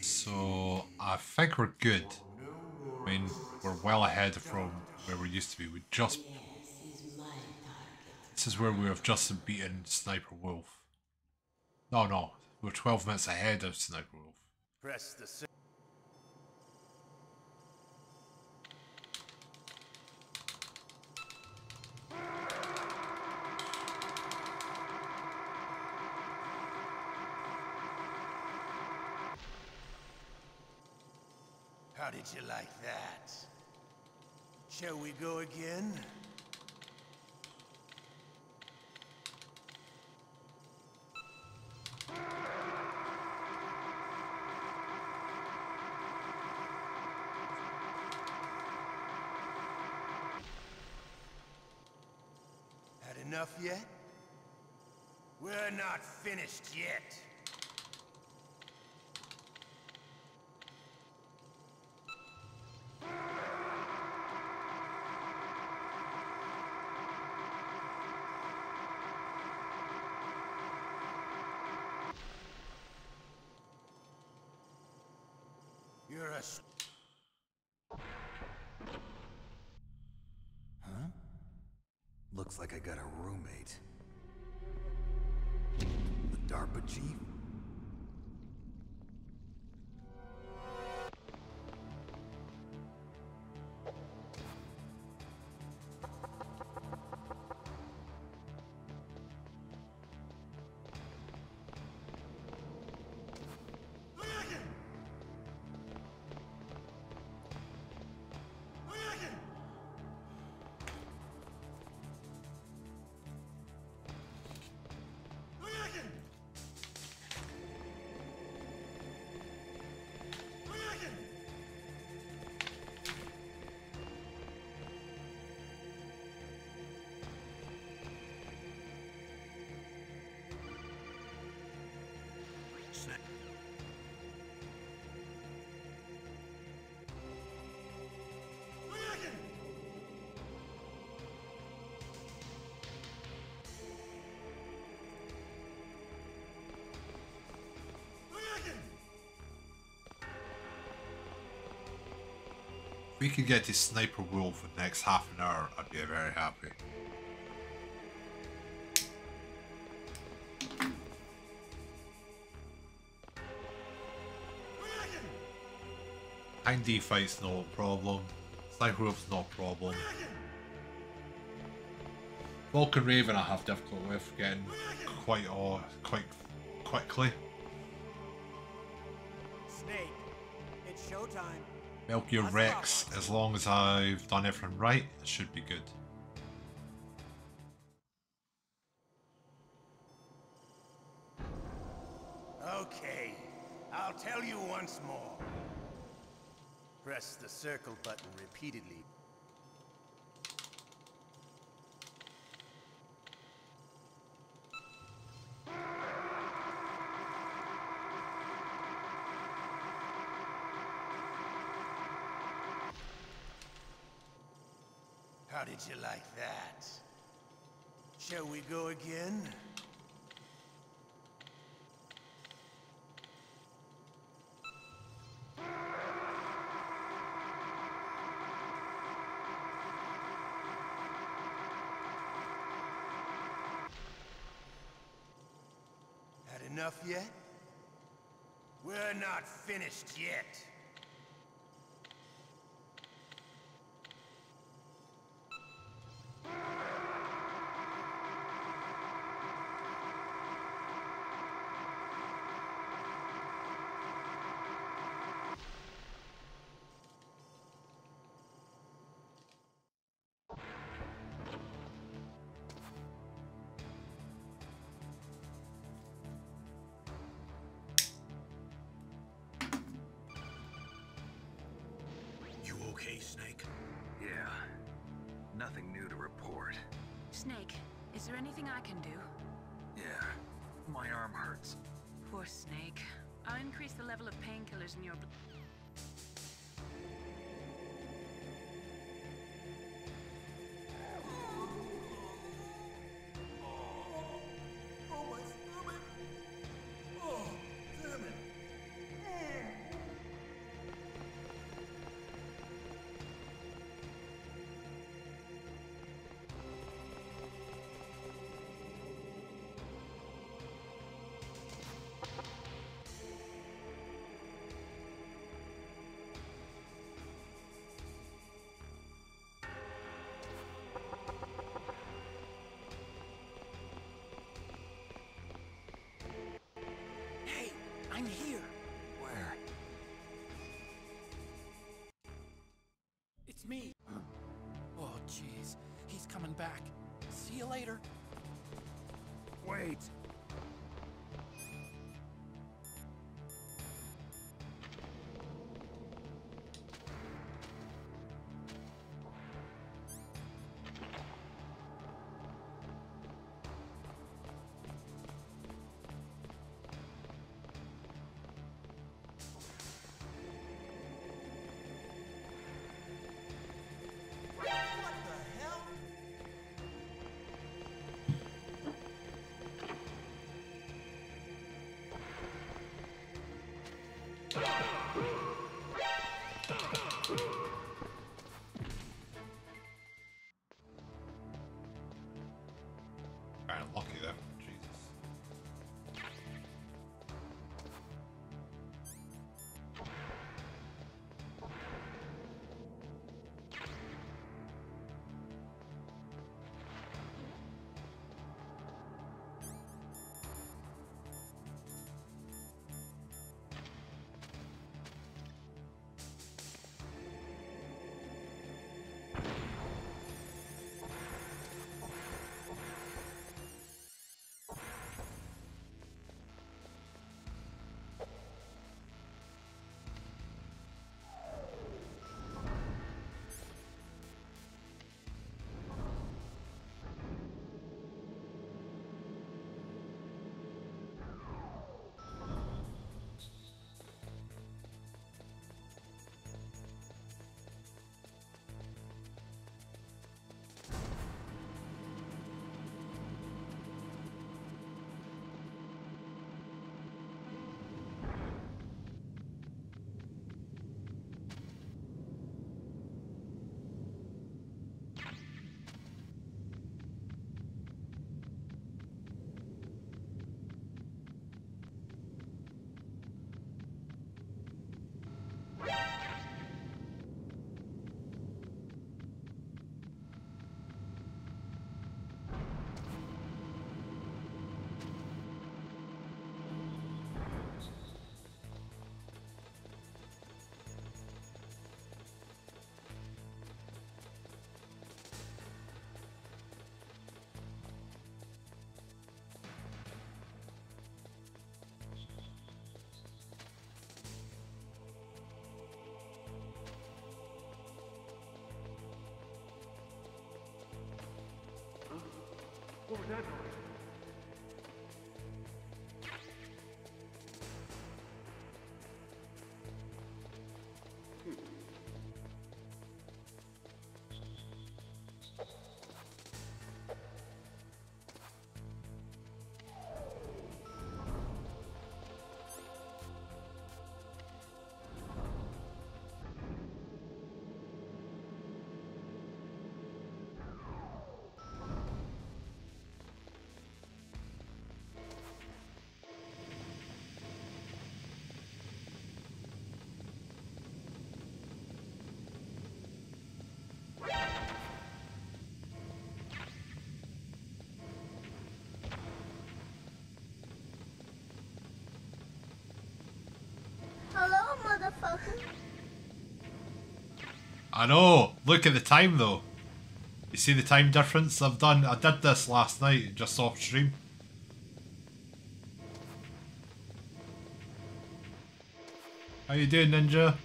So I think we're good. I mean, we're well ahead from where we used to be. We just this is where we have just beaten Sniper Wolf. No, no, we're 12 minutes ahead of Sniper Wolf. Press the. How did you like that? Shall we go again? Had enough yet? We're not finished yet. Looks like I got a roommate. The DARPA chief? We could get this Sniper Wolf in the next half an hour, I'd be very happy. D fight's no problem. Sniper Wolf's no problem. Vulcan Raven I have difficulty with getting quite uh, quite quickly. Snake, it's showtime. Metal Gear Rex, as long as I've done everything right, it should be good. Okay, I'll tell you once more. Press the circle button repeatedly How did you like that? Shall we go again? Had enough yet? We're not finished yet. Okay, Snake? Yeah. Nothing new to report. Snake, is there anything I can do? Yeah. My arm hurts. Poor Snake. I'll increase the level of painkillers in your blood. It's me. Oh, jeez. He's coming back. See you later. Wait. Kind Was that I know. Look at the time though. You see the time difference? I've done. I did this last night, just off stream. How you doing, Ninja?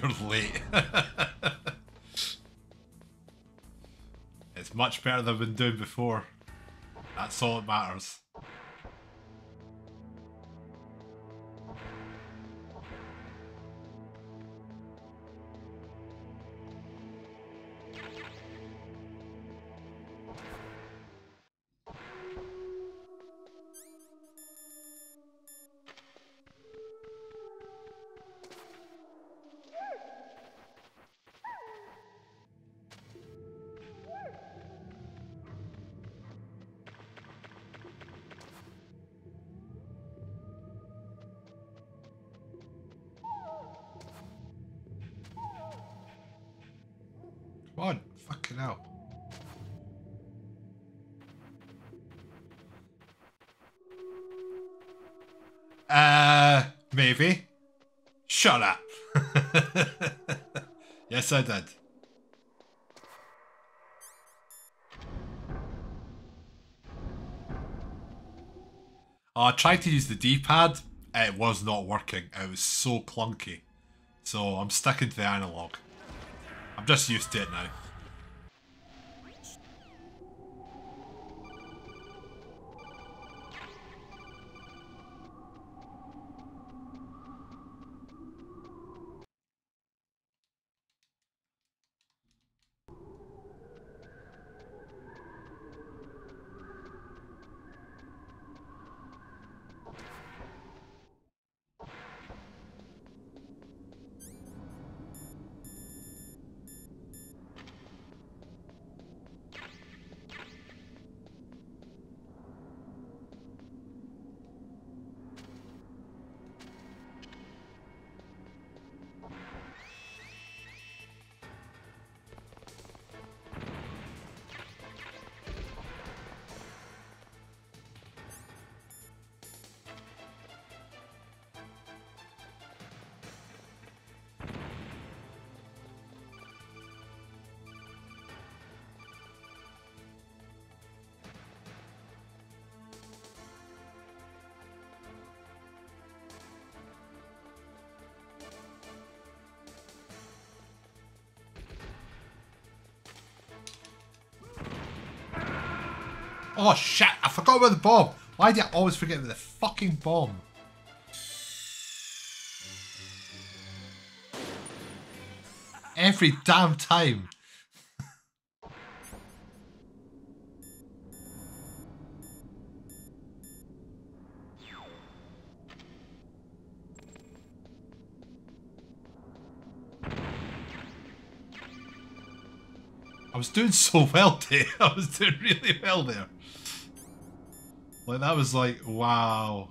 You're late. it's much better than I've been doing before. That's all that matters. Uh, maybe. Shut up. yes, I did. Oh, I tried to use the D-pad. It was not working. It was so clunky. So I'm sticking to the analog. I'm just used to it now. Oh shit, I forgot about the bomb. Why do I always forget about the fucking bomb? Every damn time. Was doing so well there. I was doing really well there. Like that was like, wow.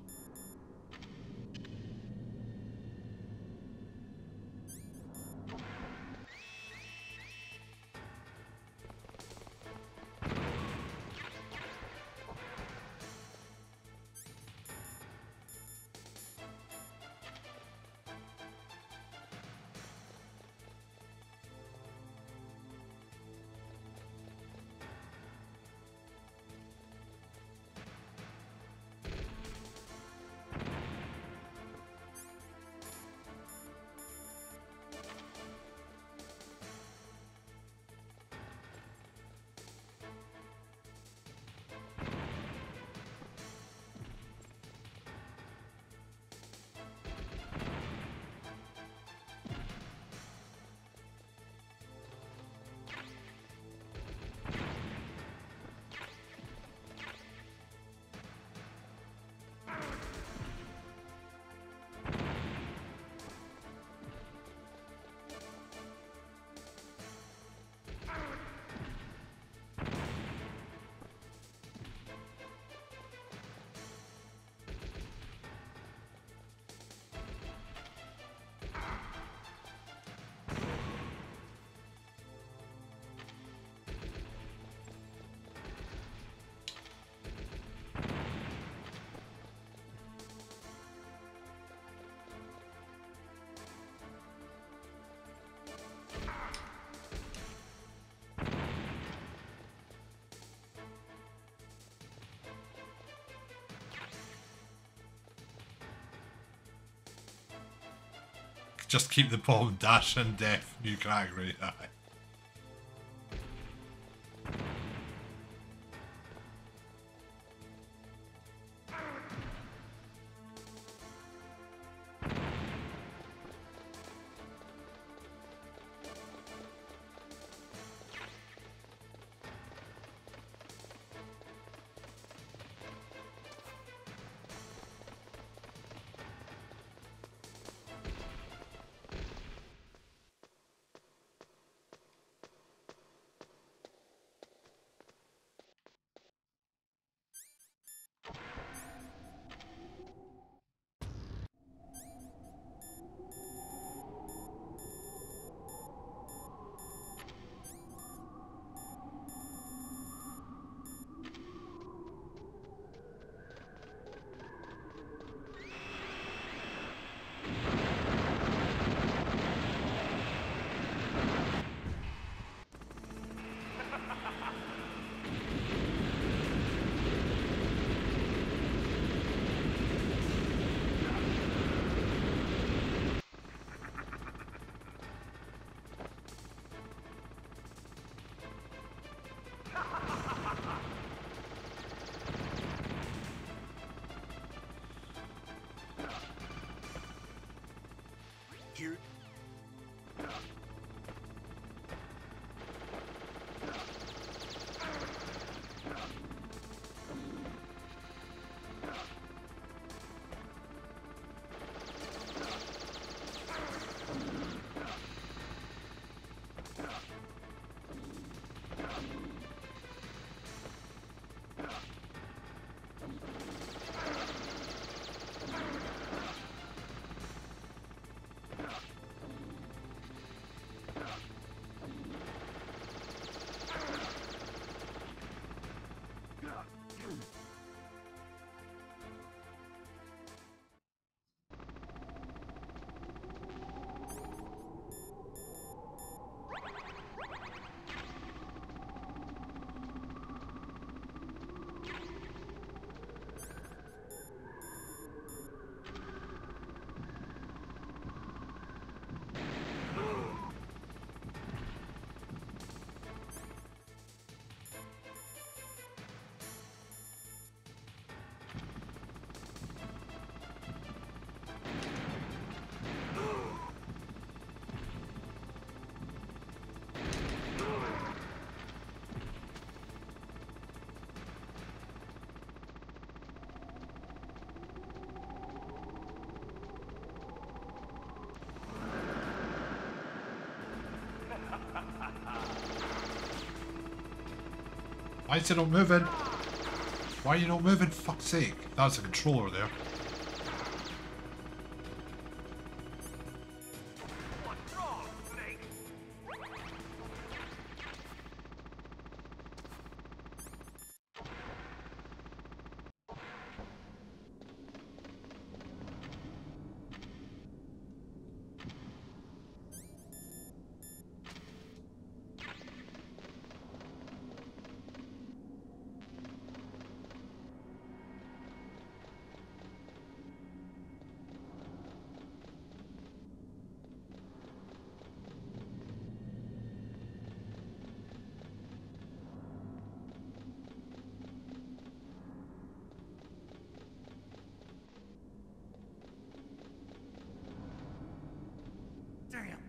Just keep the dash and death, New Gregory. Aye. Why is it not moving? Why are you not moving? Fuck's sake. That's a controller there. Damn!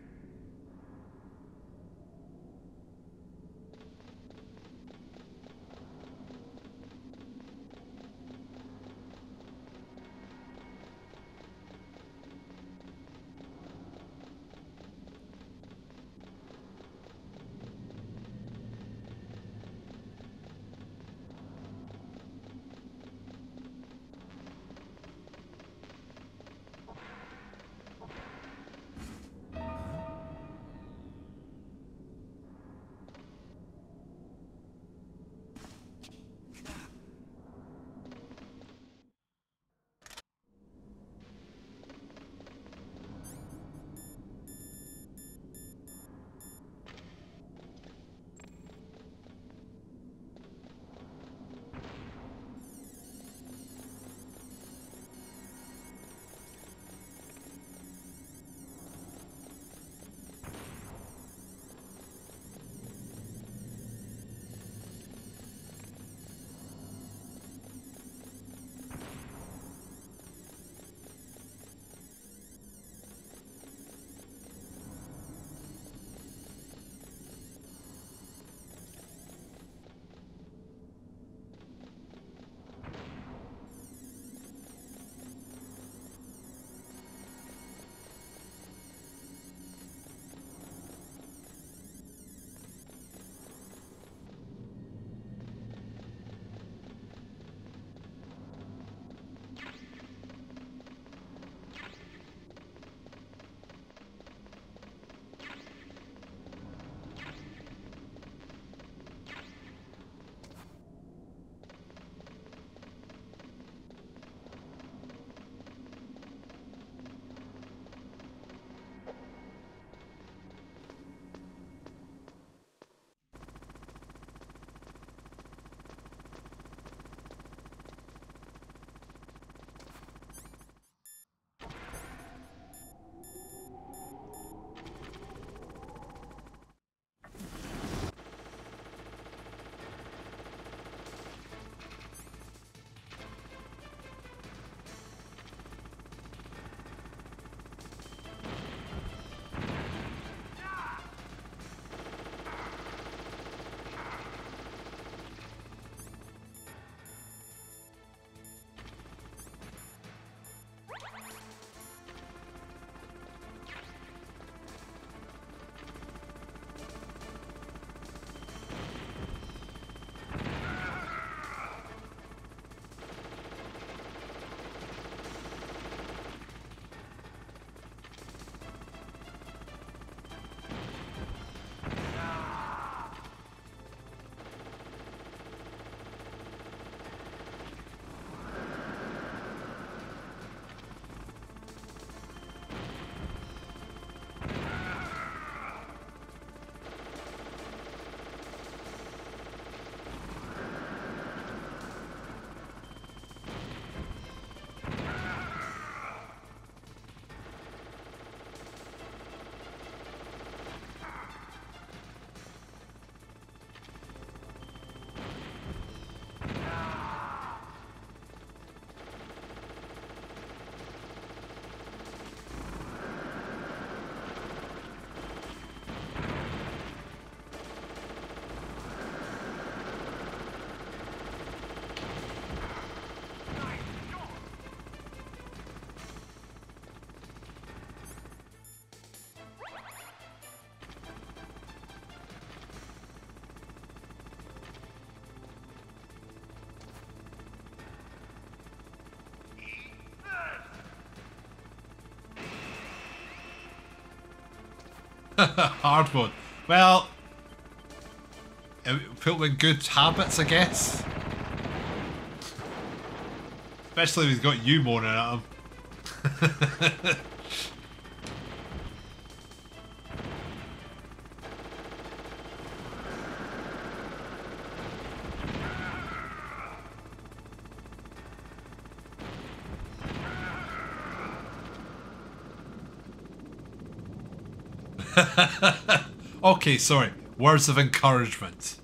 Hard mode. Well, put in good habits, I guess. Especially if he's got you moaning at him. okay, sorry. Words of encouragement.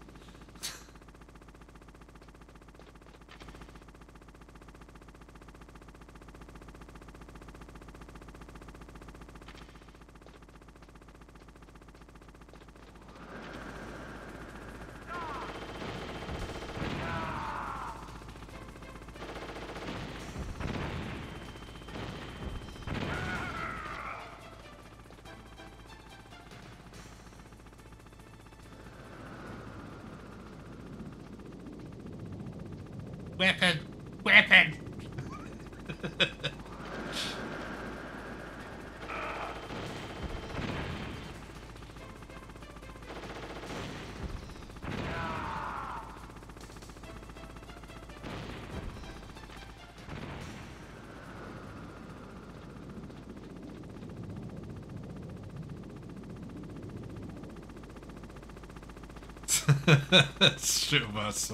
Shoot him, that's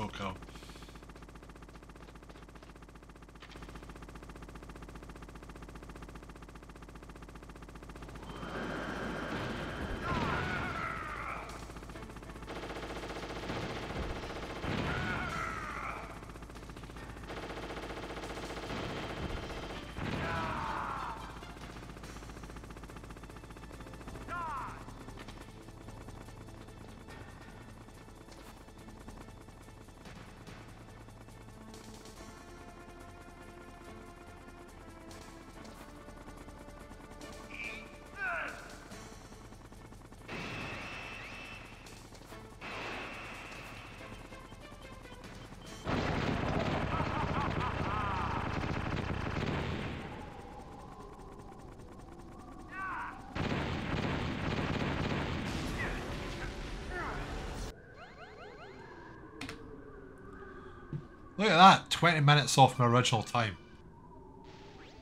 Look at that, 20 minutes off my original time.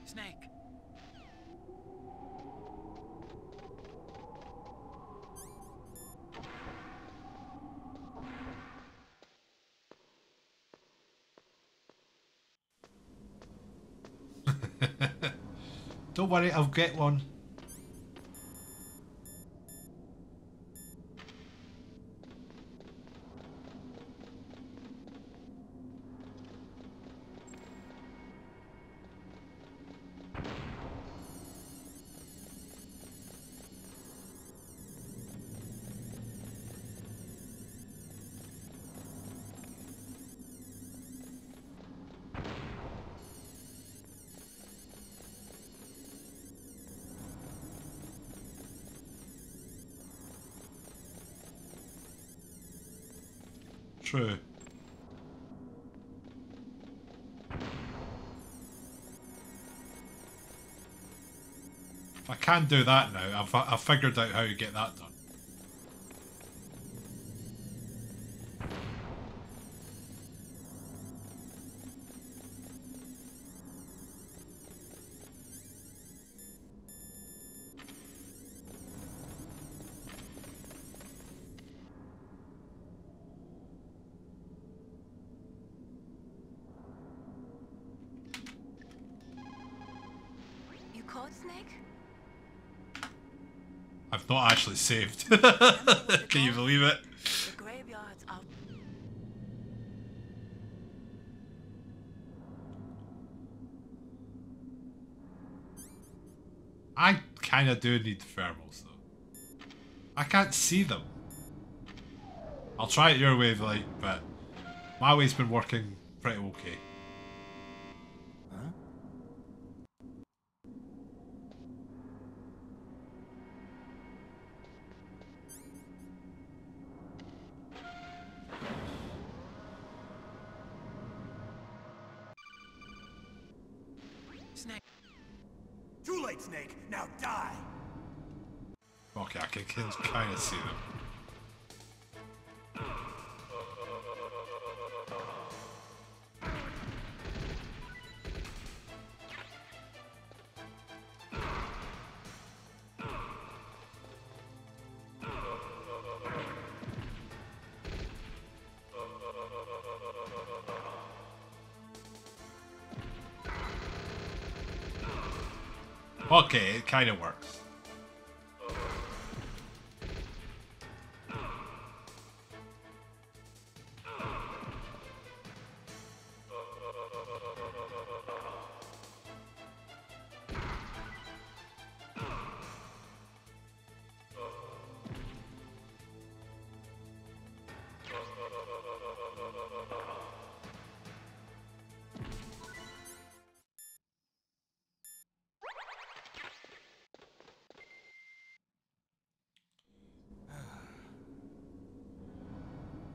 Snake. Don't worry, I'll get one. True. I can do that now, I've, I've figured out how to get that done. Caught Snake? I've not actually saved. can you believe it? The graveyard's out. I kind of do need thermals though. I can't see them. I'll try it your way, like, but my way's been working pretty okay. Okay, it kind of works.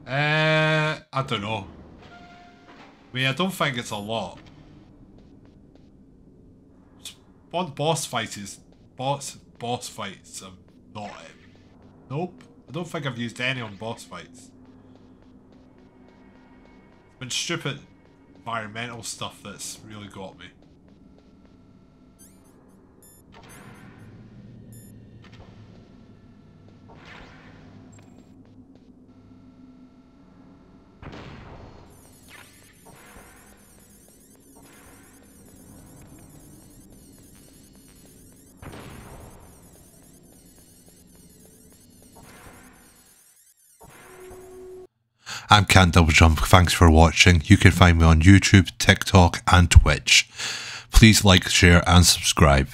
Uh, I don't know. I mean, I don't think it's a lot. One boss fights is boss boss fights. I'm not. Nope. I don't think I've used any on boss fights. It's been stupid environmental stuff that's really got me. I'm Can't Double Jump. Thanks for watching. You can find me on YouTube, TikTok, and Twitch. Please like, share, and subscribe.